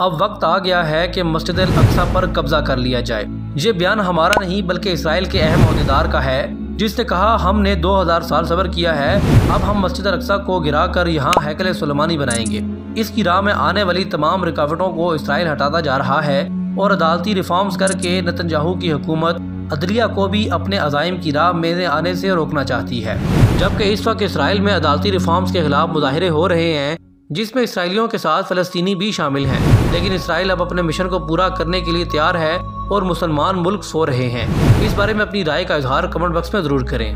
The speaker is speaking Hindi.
अब वक्त आ गया है कि मस्जिद अक्सा पर कब्जा कर लिया जाए। ये बयान हमारा नहीं, बल्कि इसराइल के अहम अहदेदार का है, जिसने कहा, हमने 2000 साल सबर किया है, अब हम मस्जिद अक्सा को गिरा कर यहाँ हैकल सुलेमानी बनाएँगे। इसकी राह में आने वाली तमाम रुकावटों को इसराइल हटाता जा रहा है और अदालती रिफॉर्म्स करके नतनजाहू की हुकूमत अदलिया को भी अपने अजाइम की राह में आने से रोकना चाहती है। जबकि इस वक्त इसराइल में अदालती रिफॉर्म्स के खिलाफ मुजाहरे हो रहे हैं जिसमें इसराइलियों के साथ फ़लस्तीनी भी शामिल हैं। लेकिन इसराइल अब अपने मिशन को पूरा करने के लिए तैयार है और मुसलमान मुल्क सो रहे हैं। इस बारे में अपनी राय का इजहार कमेंट बॉक्स में ज़रूर करें।